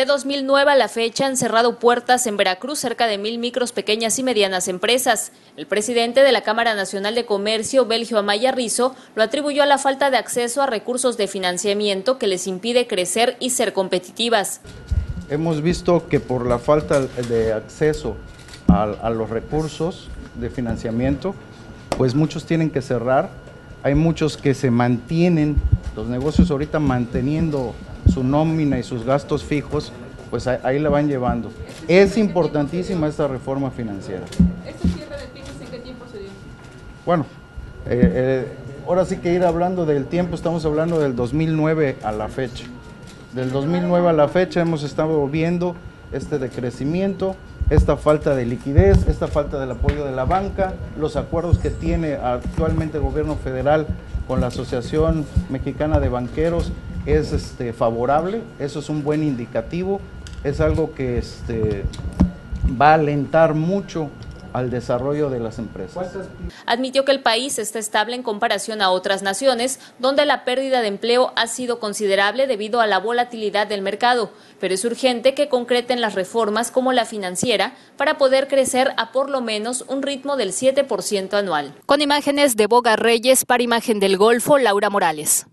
De 2009 a la fecha han cerrado puertas en Veracruz cerca de mil micros, pequeñas y medianas empresas. El presidente de la Cámara Nacional de Comercio, Belgio Amaya Rizo, lo atribuyó a la falta de acceso a recursos de financiamiento que les impide crecer y ser competitivas. Hemos visto que por la falta de acceso a, a los recursos de financiamiento, pues muchos tienen que cerrar. Hay muchos que se mantienen, los negocios ahorita manteniendo su nómina y sus gastos fijos, pues ahí, la van llevando. Es importantísima esta reforma financiera. ¿Este cierre de pymes en qué tiempo se dio? Bueno, eh, eh, ahora sí que ir hablando del tiempo, estamos hablando del 2009 a la fecha. Del 2009 a la fecha hemos estado viendo este decrecimiento, esta falta de liquidez, esta falta del apoyo de la banca, los acuerdos que tiene actualmente el gobierno federal con la Asociación Mexicana de Banqueros es este, favorable, eso es un buen indicativo, es algo que este, va a alentar mucho al desarrollo de las empresas. Admitió que el país está estable en comparación a otras naciones, donde la pérdida de empleo ha sido considerable debido a la volatilidad del mercado, pero es urgente que concreten las reformas como la financiera para poder crecer a por lo menos un ritmo del 7% anual. Con imágenes de Boga Reyes para Imagen del Golfo, Laura Morales.